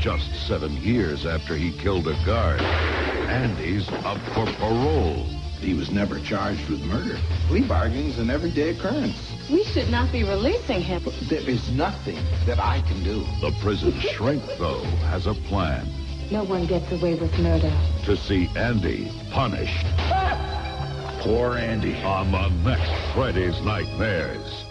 just seven years after he killed a guard. Andy's up for parole. He was never charged with murder. Plea bargaining's an everyday occurrence. We should not be releasing him. But there is nothing that I can do. The prison shrink, though, has a plan No one gets away with murder. to see Andy punished ah! Poor Andy. on the next Freddy's Nightmares.